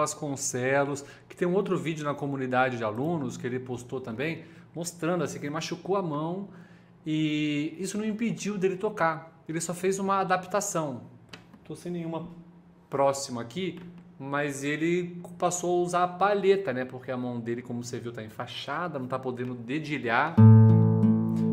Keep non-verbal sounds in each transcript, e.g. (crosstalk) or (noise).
Vasconcelos, que tem um outro vídeo na comunidade de alunos que ele postou também, mostrando assim que ele machucou a mão e isso não impediu dele tocar. Ele só fez uma adaptação. Estou sem nenhuma próxima aqui, mas ele passou a usar a palheta, né? Porque a mão dele, como você viu, está enfaixada, não está podendo dedilhar.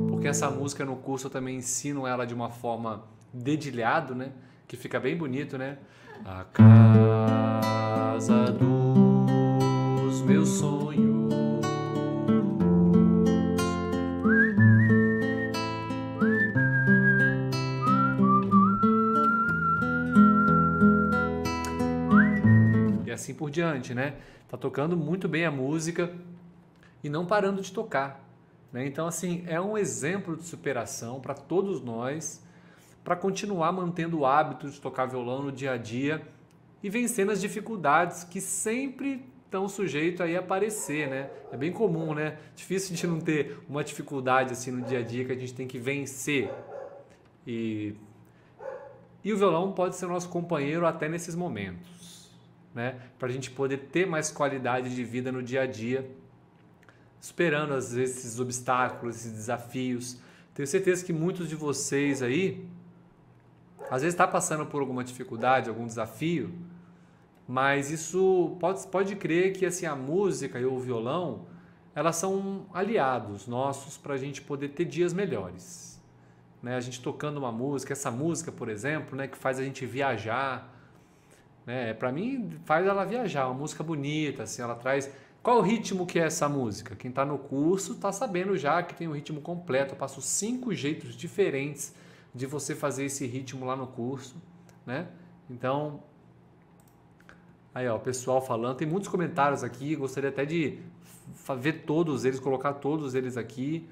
Porque essa música no curso eu também ensino ela de uma forma dedilhado, né? Que fica bem bonito, né? A casa dos meus sonhos assim por diante, né? Tá tocando muito bem a música e não parando de tocar, né? Então assim é um exemplo de superação para todos nós, para continuar mantendo o hábito de tocar violão no dia a dia e vencendo as dificuldades que sempre estão sujeitos aí a aparecer, né? É bem comum, né? Difícil de não ter uma dificuldade assim no dia a dia que a gente tem que vencer. E, e o violão pode ser nosso companheiro até nesses momentos né? Para a gente poder ter mais qualidade de vida no dia a dia, superando às vezes esses obstáculos, esses desafios. Tenho certeza que muitos de vocês aí, às vezes está passando por alguma dificuldade, algum desafio, mas isso pode, pode crer que assim a música e o violão elas são aliados nossos para a gente poder ter dias melhores. Né? A gente tocando uma música, essa música, por exemplo, né, que faz a gente viajar, né? Para mim, faz ela viajar, uma música bonita, assim, ela traz. Qual o ritmo que é essa música? Quem está no curso está sabendo já que tem um ritmo completo. Eu passo cinco jeitos diferentes de você fazer esse ritmo lá no curso, né? Então, aí ó, o pessoal falando, tem muitos comentários aqui, gostaria até de ver todos eles, colocar todos eles aqui.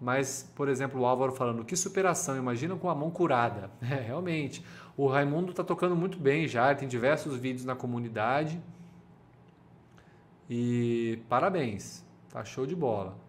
Mas, por exemplo, o Álvaro falando, que superação, imagina com a mão curada. (laughs) É, realmente. O Raimundo está tocando muito bem já, tem diversos vídeos na comunidade. E parabéns, tá show de bola.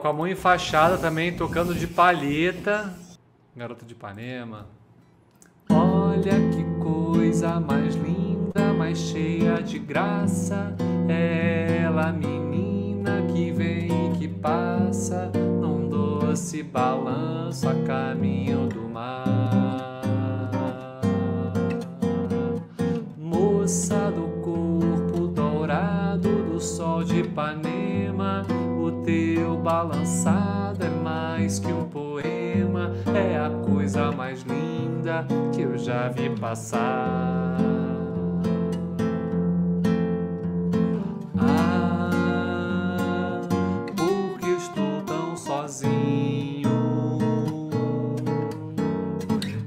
Com a mão enfaixada também, tocando de palheta. Garota de Ipanema. Olha que coisa mais linda, mais cheia de graça. Ela, menina que vem e que passa, num doce balanço a caminho do mar. Moça que eu já vi passar. Ah, porque estou tão sozinho.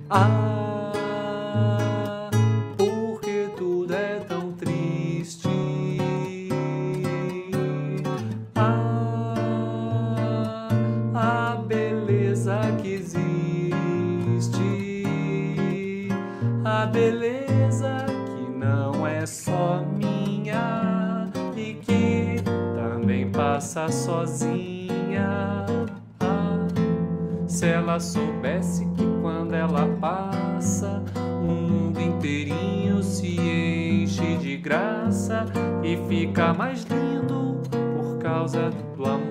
Ah, passa sozinha. Ah, se ela soubesse que quando ela passa, o mundo inteirinho se enche de graça e fica mais lindo por causa do amor.